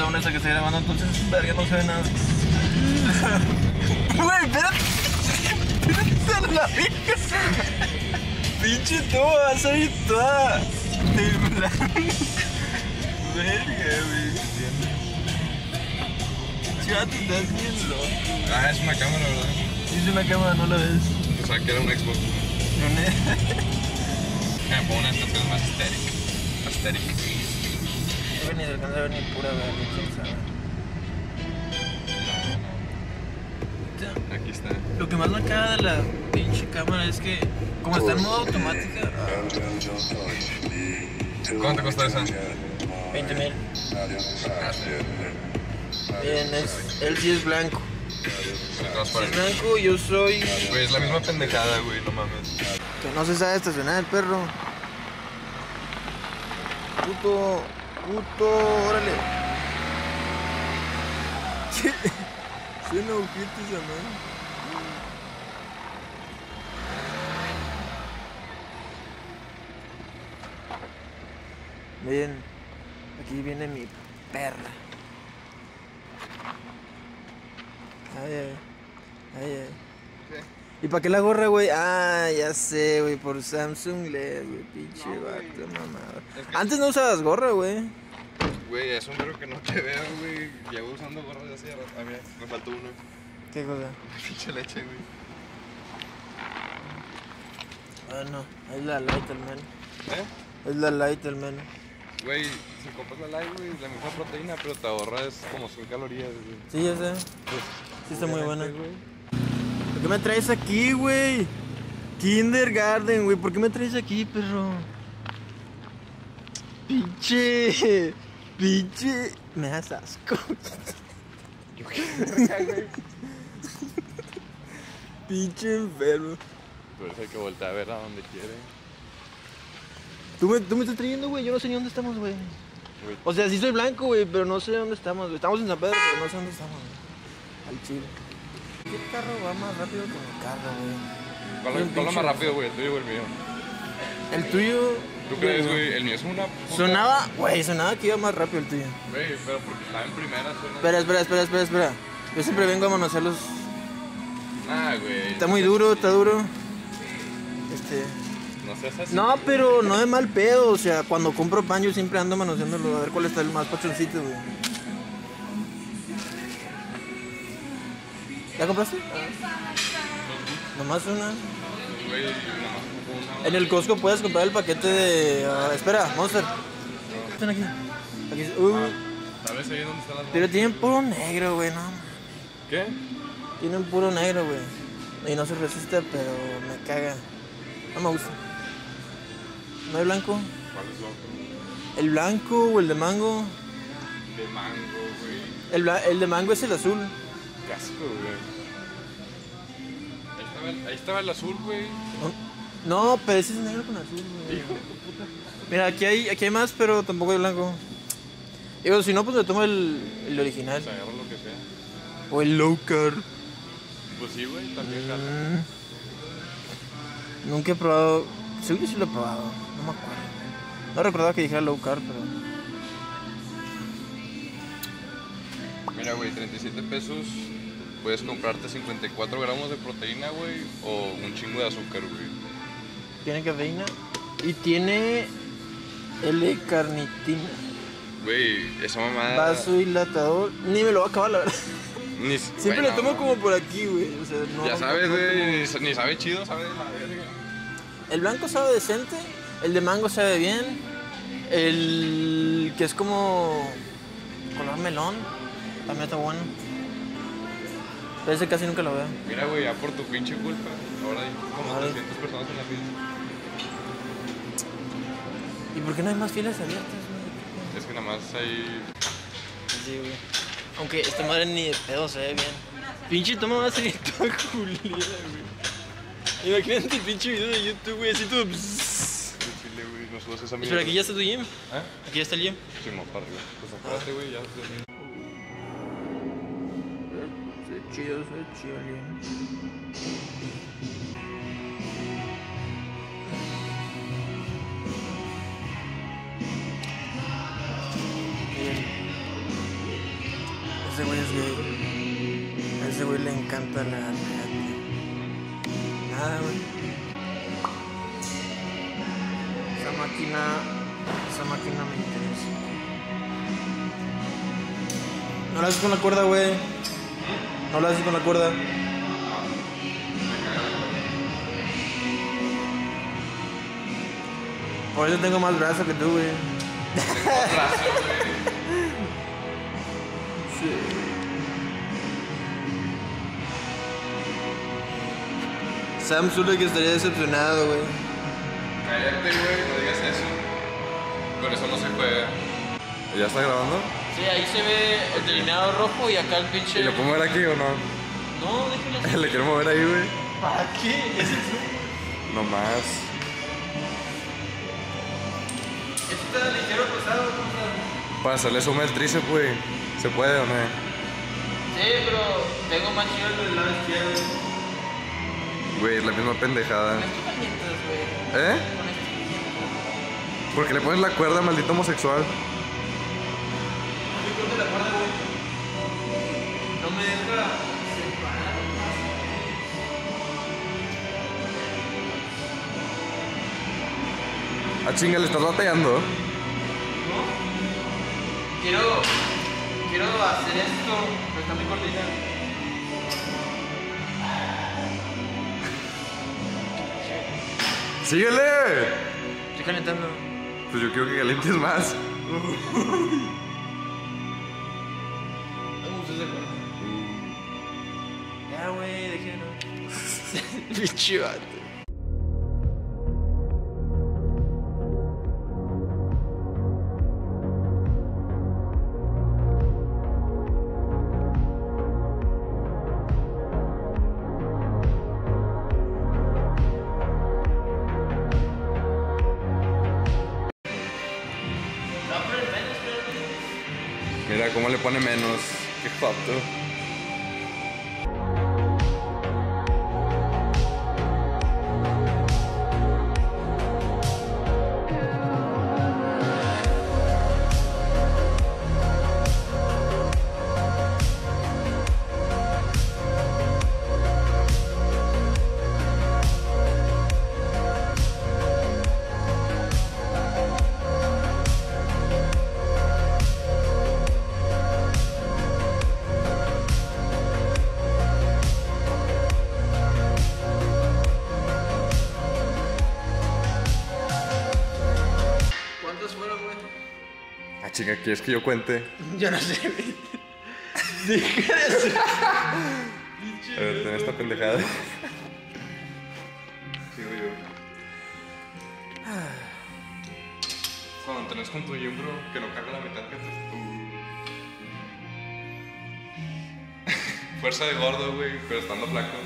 Una esa que está grabando, entonces, verga, no se ve nada. Güey, espérate. Espérate la verga. Pinche toma, vas a ir toda. Verga, güey. Chato, estás bien loco. Ah, es una cámara, ¿verdad? Dice una cámara, no la ves. O sea, que era un Xbox. Me una estación más estéril. Estéril. Ni se alcanza a ver ni pura verga, quién sabe. Aquí está. Lo que más me caga de la pinche cámara es que, como está en modo automática, ¿Cuánto te costó esa? 20 mil. Bien, es, él sí es blanco. Es blanco, yo soy. Güey, es la misma pendejada, güey, no mames. Que no se sabe estacionar el perro. Puto, puto, órale. Suena ojito esa madre. Miren, aquí viene mi perra. Ay, ay, ay, ay. ¿Y para qué la gorra, güey? Ah, ya sé, güey, por Samsung LED, güey, pinche No, vato, mamada. Es que- Antes no usabas gorra, güey. Güey, es un verbo que no te veo, güey. Llevo usando gorras de hace rato. A mí me faltó uno. ¿Qué cosa? Pinche leche, güey. Ah, no, es la light, el men. ¿Eh? Es la light, el men. Güey, si compras la light, güey, es la misma proteína, pero te ahorras como 100 calorías, güey. Sí, ya sé. Pues, Sí, está muy buena. güey. ¿Por qué me traes aquí, güey? Kindergarten, güey. ¿Por qué me traes aquí, perro? Pinche. Pinche. Me das asco. Yo qué. Pinche enfermo. Por eso hay que voltear a ver a donde quiere. Tú me, tú me estás trayendo, güey. Yo no sé ni dónde estamos, güey. Güey, O sea, sí soy blanco, güey, pero no sé dónde estamos, güey. Estamos en San Pedro, pero no sé dónde estamos, güey. Al chile. ¿Qué carro va más rápido que mi carro, güey? ¿Cuál, cuál es pinche- más rápido, güey? ¿El tuyo o el mío? El tuyo. ¿Tú crees, güey? El mío es una. puta- Sonaba, güey, sonaba que iba más rápido el tuyo. Güey, pero porque estaba en primera suena. Espera, espera, espera, espera, espera. Yo siempre vengo a manosearlos. Ah, güey. Está muy duro, está duro. Este. No seas así. No, pero no de mal pedo. O sea, cuando compro pan, yo siempre ando manoseándolo. A ver cuál está el más pachoncito, güey. ¿Ya compraste? Nomás una. En el Costco puedes comprar el paquete de. ah, espera, Monster. Están aquí. Aquí. Uh, ¿Sabes ahí dónde están las pero tienen puro negro, güey, no. ¿Qué? Tienen puro negro, güey. Y no se resiste, pero me caga. No me gusta. ¿No hay blanco? ¿Cuál es otro? El blanco o el de mango. De mango, güey. El, el de mango es el azul. Qué asco, güey. Ahí estaba el, ahí estaba el azul, güey. No, pero ese es negro con azul, güey. Hijo de tu puta. Mira, aquí hay, aquí hay más, pero tampoco hay blanco. Digo, si no, pues me tomo el, el original. Se agarra lo que sea. O el low carb. Pues sí, güey, también jala. Mm. Nunca he probado. Seguro sí lo he probado. No me acuerdo. No recordaba que dijera low carb, pero. Mira, güey, 37 pesos. Puedes comprarte 54 gramos de proteína, güey, o un chingo de azúcar, güey. Tiene cafeína. Y tiene L-carnitina. Güey, esa mamada. Vasodilatador. Ni me lo va a acabar, la verdad. Ni, Siempre lo tomo como por aquí, güey. O sea, no. Ya sabes, güey, ni, ni sabe chido, sabe de la verga. El blanco sabe decente. El de mango sabe bien. El que es como. color melón. También está bueno. Pero ese casi nunca lo veo. Mira, güey, ya por tu pinche culpa. Ahora hay como Vale. 300 personas en la fila. ¿Y por qué no hay más filas abiertas, güey? Es que nada más hay. Sí, güey. Aunque esta madre ni de pedo se ve bien. Pinche toma va a salir toda culera, güey. Imagínate el pinche video de YouTube, güey, así todo. Chile, güey, no subas esa mierda. Espera, aquí ya está tu gym. ¿Eh? Aquí ya está el gym. Sí, más para arriba. Pues acuérdate, güey, ya. ya- Se chido, chido el gym. Miren. Ese güey es gay. A ese güey le encanta la. Nada, güey. Esa máquina. Esa máquina me interesa. No la con la cuerda, güey. No la haces con la cuerda. Por eso tengo más brazo que tú, güey. Sam que estaría decepcionado, güey. Cállate, güey, no digas eso. Con eso no se juega. ¿Ya está grabando? Sí, ahí se ve el delineado rojo y acá el pinche. ¿Y lo puedo mover aquí o no? No, déjalo así. Le quiero mover ahí, güey. ¿Para qué? ¿Es No más. ¿Esto está ligero pesado? ¿Cómo está? Para hacerle suma el tríceps, güey. ¿Se puede o no? Sí, pero tengo más chido el del lado izquierdo. Güey, es la misma pendejada. Con güey. ¿Eh? Con calientas. Porque le pones la cuerda, maldito homosexual. La cuerda, güey. No me deja separar. Ah, chinga, le estás batallando. ¿No? Quiero. Quiero hacer esto. Pero está muy cortita. ¡Síguele! Estoy calentando. Pues yo quiero que calientes más. Mira cómo le pone menos. Qué foto. Chinga, ¿quieres que yo cuente? Yo no sé, güey. Deja de. A ver, ten esta pendejada. Sigo yo. Cuando entrenas con tu hombro que no carga la mitad que haces tú. Fuerza de gordo, güey, pero estando flaco.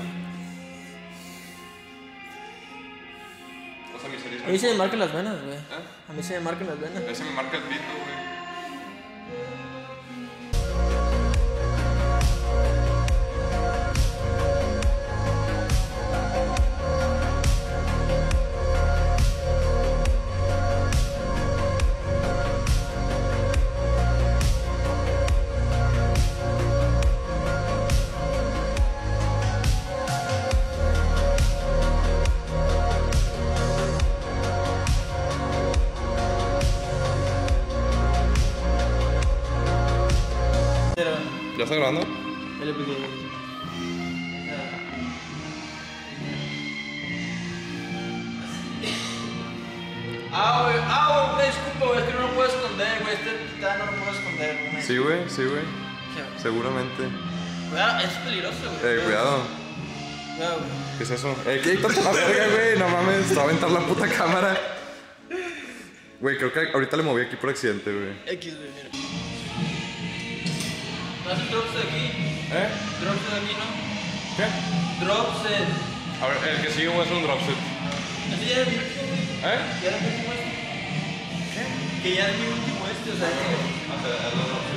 O sea, A mí se me marcan las venas, güey. ¿Eh? A mí se me marcan las venas. Ese me marca el pito, güey. Grabando? El episodio. Ah, güey, ah, güey, disculpa, güey, es que no lo puedo esconder, güey, este titán no lo puedo esconder, güey. Sí, güey, sí, güey. Sí. Seguramente. Cuidado, es peligroso, güey. Eh, cuidado. Cuidado, güey. ¿Qué es eso? Eh, ¿qué tanto la verga, güey? No mames, va a aventar la puta cámara. Güey, creo que ahorita le moví aquí por accidente, güey. X, güey, mira. ¿No haces drops de aquí? ¿Eh? Drops de aquí, ¿no? ¿Qué? Drops de... A ver, el que sigue hacer un dropset. Así ya mi último. ¿Eh? Ya era mi último este. ¿Qué? Que ya es mi último este, o sea... que- síguele,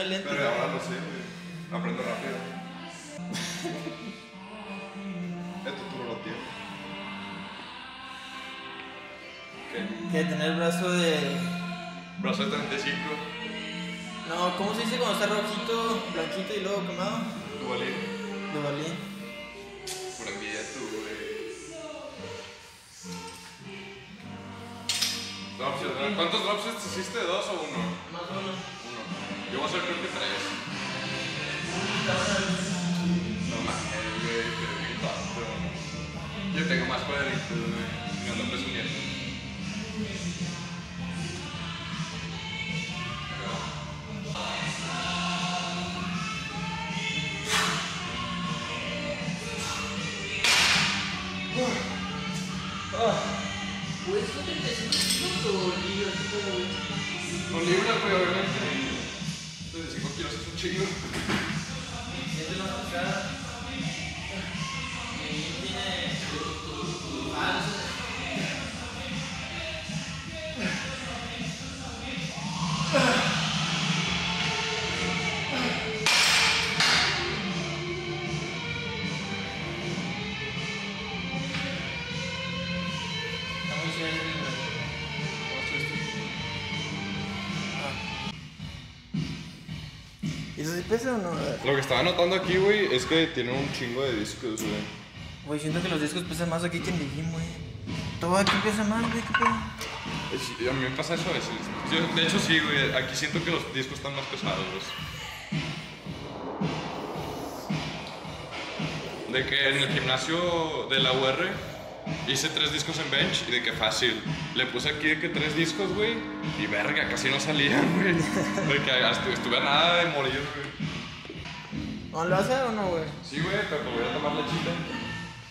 el lente. Pero ahora lo sé, güey. Aprendo rápido. Esto tú no lo tienes. ¿Qué? Que tener el brazo de. Brazo de 35. No, ¿cómo se dice cuando está rojito, blanquito y luego quemado? Tu valí. De balín. Por envidia tú, güey. ¿Cuántos drops hiciste? ¿Dos o uno? Más o menos. Uno. Yo voy a hacer creo que tres. No mames, güey, pero bien tonto. Yo tengo más cuadritos, güey. Me ando presumiendo. Pues, ¿qué te kilos o obviamente. 35 kilos Lo que estaba notando aquí, güey, es que tiene un chingo de discos, güey. Güey, siento que los discos pesan más aquí que en el gym, güey. Todo aquí pesa más, güey, qué pedo. A mí me pasa eso a veces. Yo, de hecho, sí, güey. Aquí siento que los discos están más pesados. De que en el gimnasio de la UR hice tres discos en bench y de que fácil. Le puse aquí de que tres discos, güey. Y verga, casi no salían, güey. De que estuve a nada de morir, güey. ¿No lo hace o no, güey? Sí, güey, pero voy a tomar lechita.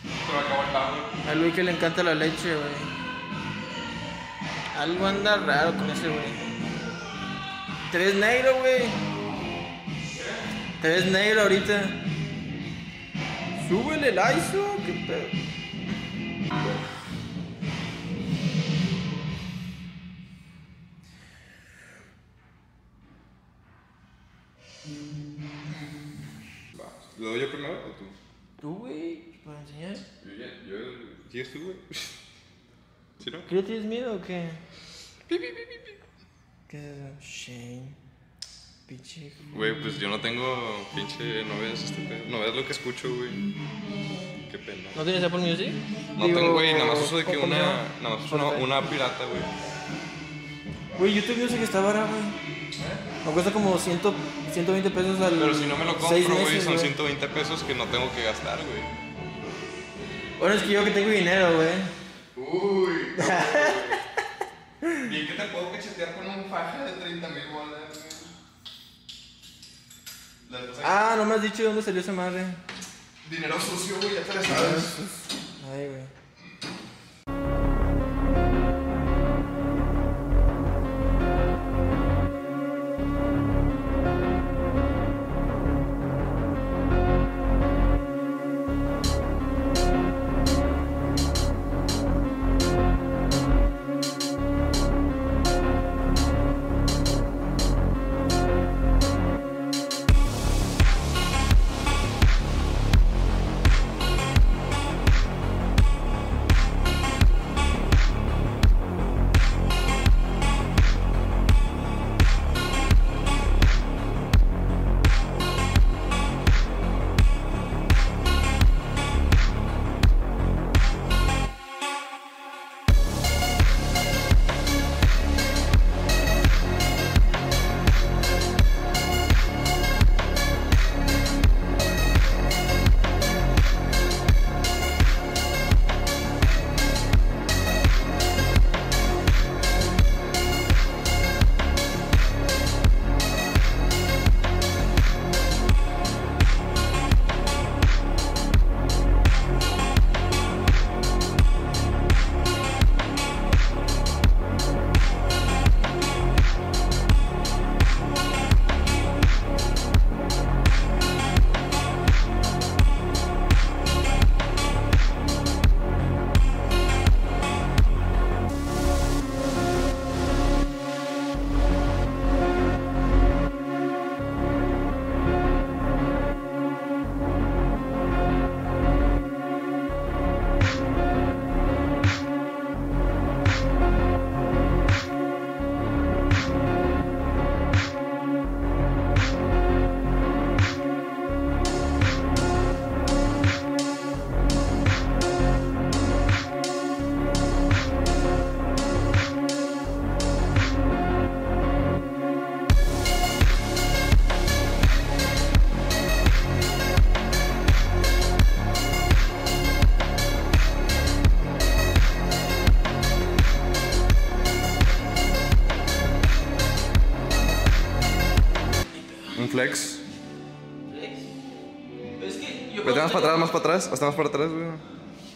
Se me acabó el agua. A Luis que le encanta la leche, güey. Algo anda raro con ese, güey. Te ves negro, güey. Te ves negro ahorita. Súbele el ISO, qué pedo. ¿Lo doy yo primero o tú? Tú, güey, para enseñar. Yo ya, yo. ¿Sigues tú, güey? ¿Sí, no? ¿Qué le tienes miedo o qué? ¿Qué es eso? Shane. Pinche. Güey, pues yo no tengo pinche. No ves este pedo. No ves lo que escucho, güey. Qué pena. ¿No tienes Apple Music? No Digo, tengo, güey, nada más uso de que ¿cómo se una. Nada más uso una, pirata, güey. Güey, YouTube Music está barato, güey. Me cuesta como 100, 120 pesos al. Pero si no me lo seis compro, güey, son 120 pesos que no tengo que gastar, güey. Bueno, es que yo que tengo dinero, güey. Uy. ¿Y qué te puedo cachetear con un faja de 30 mil bolas, güey? Ah, no me has dicho de dónde salió esa madre. Dinero sucio, güey, ya te la sabes. Ay, güey. flex. ¿Flex? Es que yo. Vete más para atrás, más para atrás. Hasta más para atrás, güey.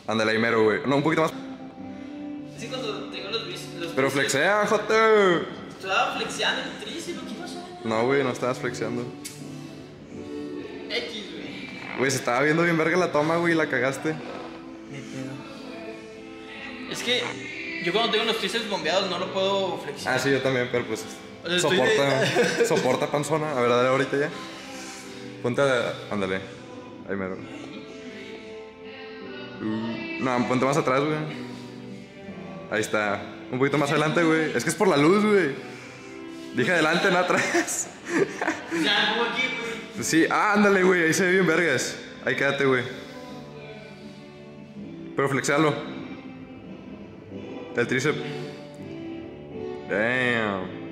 Ándale ahí güey. No, un poquito más. Cuando tengo los bíceps. Pero flexea, joder. Estaba flexeando el tríceps, ¿qué pasó? No, güey, no estabas flexeando. X, güey. Güey, se estaba viendo bien verga la toma, güey, y la cagaste. Es que yo cuando tengo los tríceps bombeados no lo puedo flexionar. Ah, sí, yo también, pero pues Soporta, soporta panzona. A ver, dale ahorita ya. Ponte. Ándale. Ahí mero. Uh, no, ponte más atrás, güey. Ahí está. Un poquito más adelante, güey. Es que es por la luz, güey. Dije adelante, no atrás. Ya, pongo aquí, güey. Sí, ah, ándale, güey. Ahí se ve bien vergas. Ahí quédate, güey. Pero flexealo. El tríceps. Damn.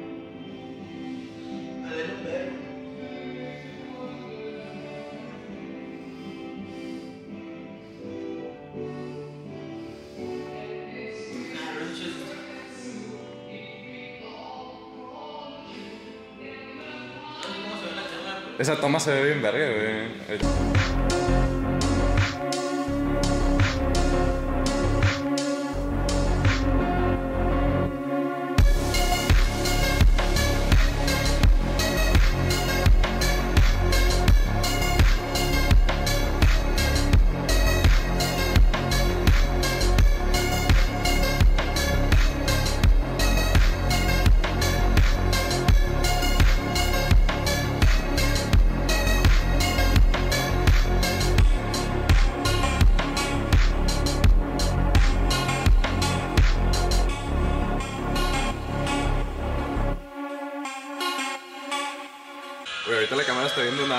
Esa toma se ve bien verga, güey.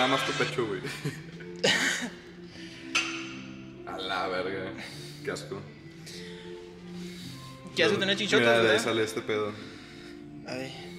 Nada más tu pecho, güey. A la verga. Qué asco. ¿Qué hace tener chichotas, Mira, de ahí verdad? sale este pedo. Ay.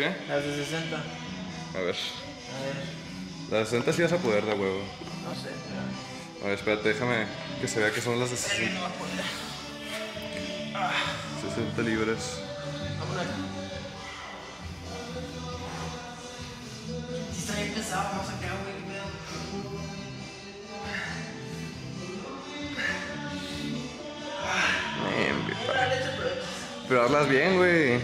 ¿Qué? Las de 60. A A ver. ver, Las 60 sí vas a poder de huevo. no sé. A ver, espérate, déjame que se vea que son las de pero- 60, No va a poder. 60 libras. Vámonos. Si está bien pesado, vamos pedo. Bien, güey, pero- Pero hazlas bien, güey.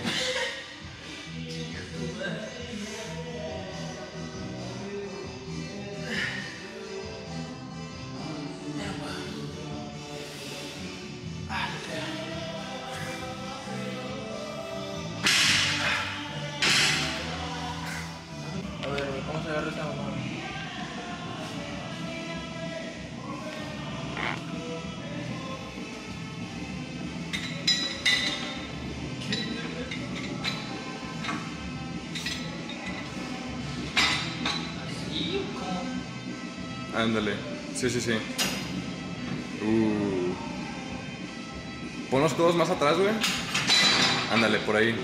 Ándale. Sí, sí, sí. Uh. Pon los codos más atrás, güey. Ándale, por ahí.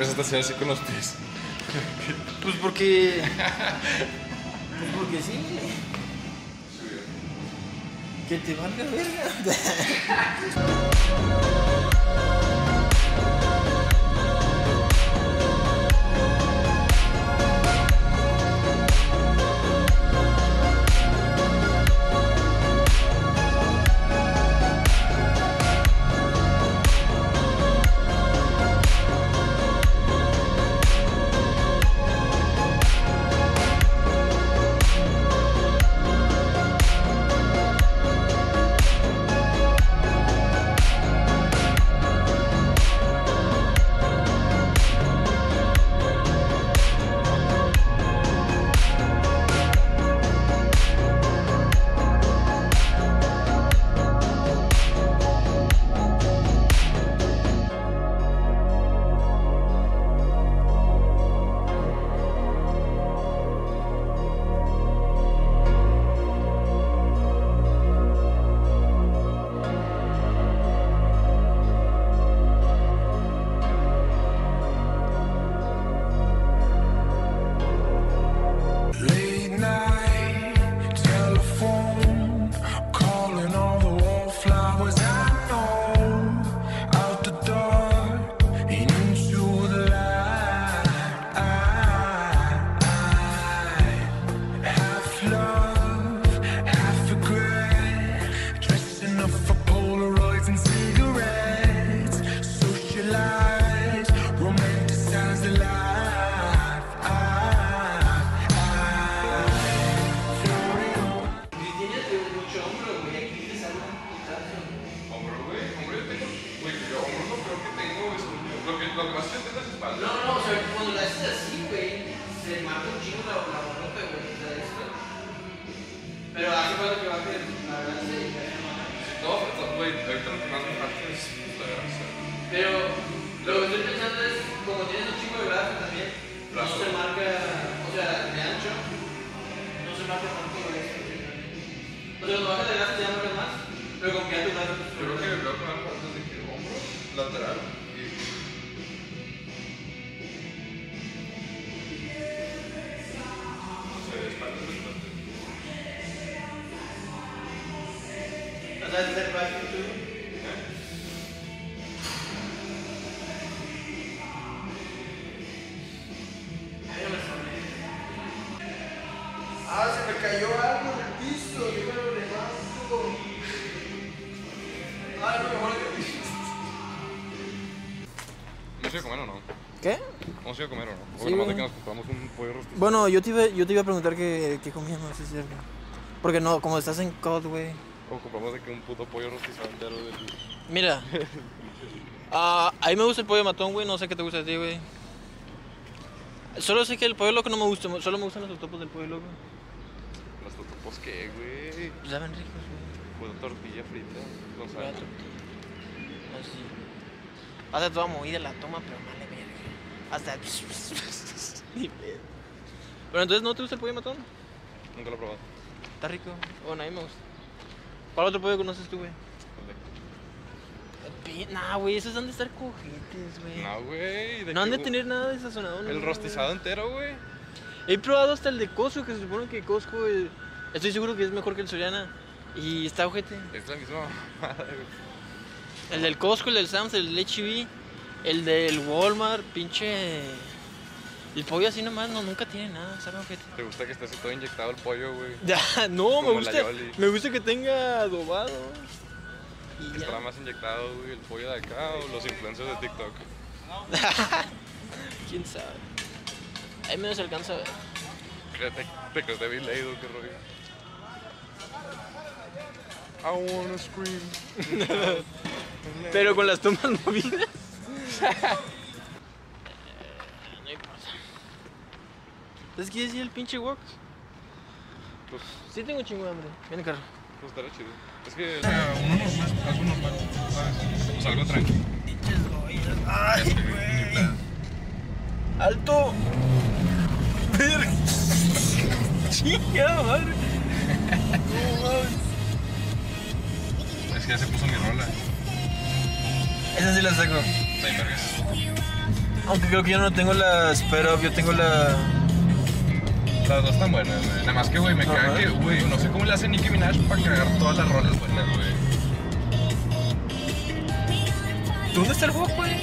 Empezaste a así con los pies? Pues porque. Pues porque sí. Que te valga verga. cayó algo en el piso, yo me lo levanto. Ay, no, mejor que ¿Vamos a ir a comer o no? ¿Qué? ¿Vamos a ir a comer o no? Sí, nomás de que nos compramos un pollo rostizado. Bueno, yo te iba, yo te iba a preguntar qué, qué comíamos, es cierto. Porque no, como estás en COD, güey. O compramos de que un puto pollo rostizado entero del. Mira. Ah, a mí me gusta el pollo matón, güey. No sé qué te gusta a ti, güey. Solo sé que el pollo loco no me gusta. Solo me gustan los totopos del pollo loco. Totopos que, güey. Pues saben ricos, güey. Pura tortilla frita. Sal. tra- Así. Hasta toda movida la toma, pero vale verga. Hasta. Ni pedo. Pero entonces, ¿no te gusta el pollo matón? Nunca lo he probado. Está rico. Bueno, a mí me gusta. ¿Cuál otro pollo conoces tú, güey? Nah, güey, esos han de estar cojetes, güey. No, güey. ¿de No han qué, de tener nada de sazonado. El no, rostizado güey. entero, güey. He probado hasta el de Costco, que se supone que Costco, eh, estoy seguro que es mejor que el Soriana. Y está ojete. Es la misma güey. El del Costco, el del Sam's, el del H-E-B, el del Walmart, pinche... El pollo así nomás, no, nunca tiene nada, sabe ojete. ¿Te gusta que esté así todo inyectado el pollo, güey? Ya, no, me Como gusta, me gusta que tenga adobado. Y ya. estará más inyectado, güey, el pollo de acá o los influencers de TikTok. ¿Quién sabe? Ahí menos alcanza a ver. ¿Te, te, te crees David Leido, qué rollo? I wanna scream. Pero con las tomas movidas. no importa. Entonces, ¿qué decía el pinche Work? Pues, Sí tengo un chingo de hambre. Viene carro. pues estará chido. Es que. O sea, uno normal, algo normal, ¿sabes? Pues algo tranquilo. Ay, güey. ¡Alto! ¡Verga! ¡Chinga madre! No. Ya se puso mi rola. Esa sí la saco. Vergas. Aunque creo que yo no tengo la Up, yo tengo la. Las dos están buenas, güey. Nada más que, güey, me Ajá. caga que, güey, no sé cómo le hace Nicki Minaj para cagar todas las rolas buenas, güey. ¿Dónde está el juego, güey?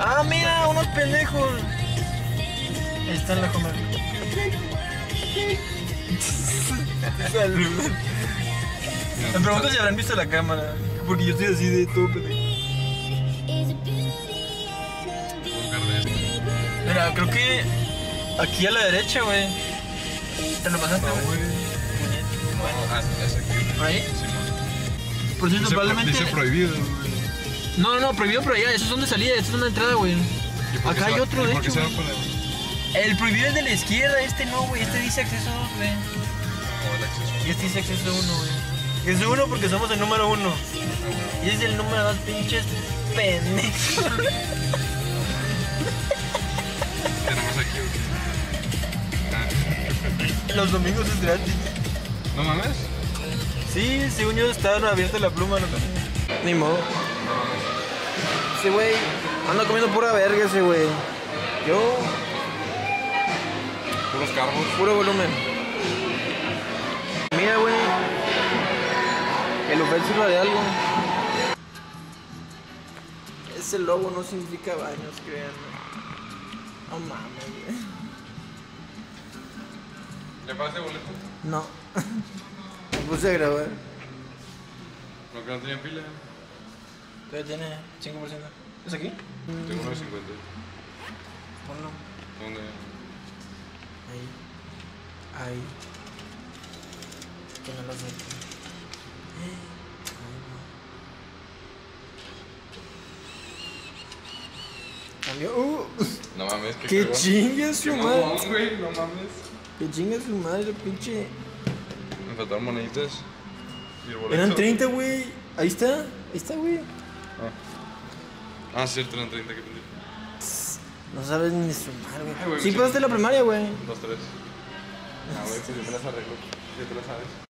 Ah, mira, unos pendejos. Ahí está la comer. Salud. Me pregunto si habrán visto la cámara. Porque yo estoy así de todo pendejo. Mira, creo que aquí a la derecha, güey. ¿Te lo pasaste, güey? güey. No, ah, es aquí. ¿Ahí? Por cierto, probablemente. dice prohibido, güey. No, no, prohibido por allá. Eso es donde salida, eso es una entrada, güey. ¿Y por Acá hay otro, de por hecho. güey. El prohibido es de la izquierda, este no, güey. Este dice acceso 2, güey. No, el acceso. Y este dice acceso 1, güey. Es uno porque somos el número uno. Y es el número dos, pinches pendejos. Tenemos aquí. Los domingos es gratis. ¿No mames? Sí, según yo estaban abierta la pluma, no Ni modo. Sí, güey. Anda comiendo pura verga ese, güey. Yo, Puros carbos. puro volumen. El Opel sirva de algo. Ese logo no significa baños, créanme. No mames, güey. ¿Le pagaste boleto? No. Me puse a grabar. No, que no tenía pila. Todavía tiene 5%. ¿Es aquí? Tengo 9.50. Ponlo. ¿Dónde? Ahí. Ahí. Que no lo. Uh, No mames, que que chingue su Qué madre. mamón, güey, no mames. Que chingue su madre, pinche. Me faltaron moneditas. Eran 30, güey. Ahí está. Ahí está, güey. Ah, sí, cierto, eran 30, qué pendejo. No sabes ni su madre, Ay, güey. güey, Sí, me pasaste la primaria, güey. Dos, tres. Ah, güey, pues yo te las arreglo. Ya te las sabes.